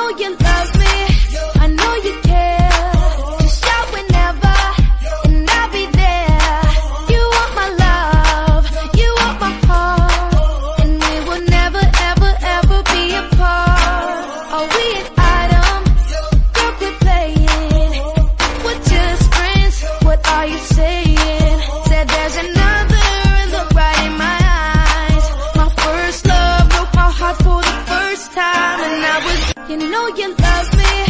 know you You know you love me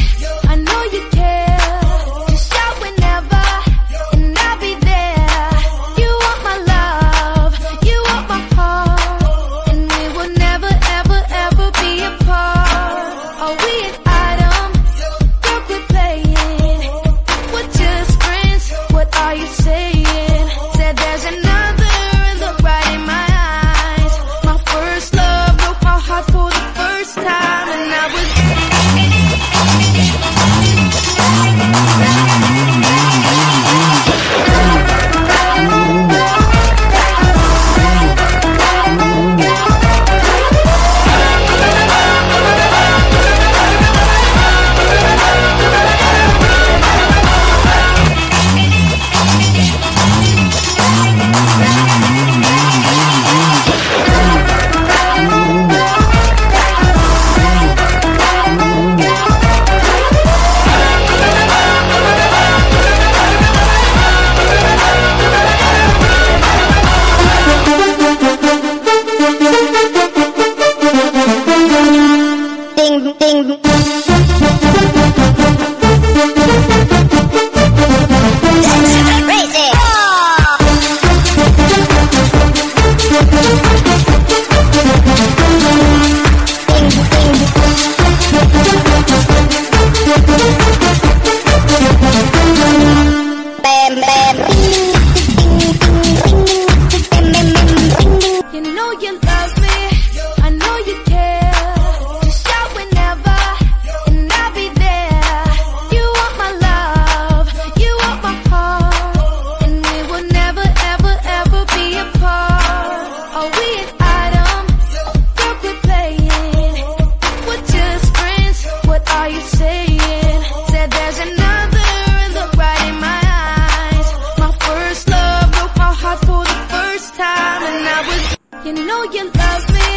Was. You know you love me.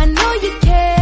I know you care.